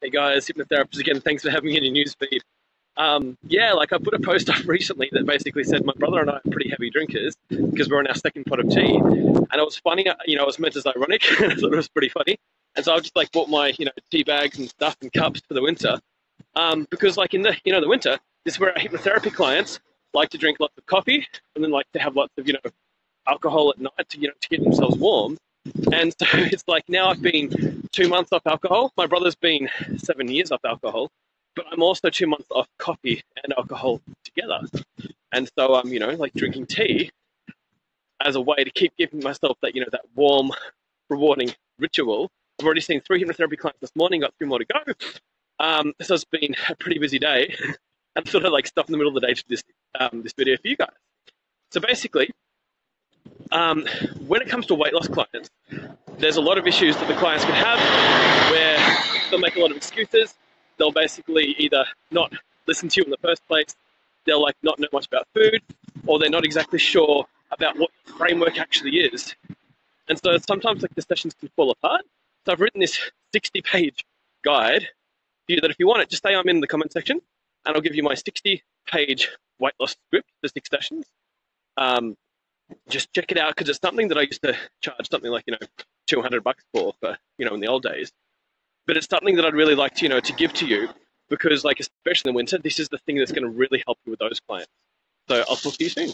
Hey guys, hypnotherapist again. Thanks for having me in your newsfeed. Um, yeah, like I put a post up recently that basically said my brother and I are pretty heavy drinkers because we're on our second pot of tea, and it was funny. You know, it was meant as ironic, and I thought it was pretty funny. And so I just like bought my you know tea bags and stuff and cups for the winter, um, because like in the you know the winter, this is where our hypnotherapy clients like to drink lots of coffee and then like to have lots of you know alcohol at night to you know to get themselves warm. And so it's like now I've been two months off alcohol. My brother's been seven years off alcohol, but I'm also two months off coffee and alcohol together. And so I'm, you know, like drinking tea as a way to keep giving myself that, you know, that warm, rewarding ritual. I've already seen three hypnotherapy clients this morning, got three more to go. Um, so it's been a pretty busy day. and sort of like stop in the middle of the day to this um, this video for you guys. So basically, um, when it comes to weight loss clients, there's a lot of issues that the clients can have where they'll make a lot of excuses. They'll basically either not listen to you in the first place, they'll like not know much about food, or they're not exactly sure about what framework actually is. And so sometimes like the sessions can fall apart. So I've written this 60 page guide for you that if you want it, just say I'm in the comment section and I'll give you my 60 page weight loss script for six sessions. Um, just check it out because it's something that I used to charge something like, you know, 200 bucks for, for, you know, in the old days. But it's something that I'd really like to, you know, to give to you because like, especially in the winter, this is the thing that's going to really help you with those clients. So I'll talk to you soon.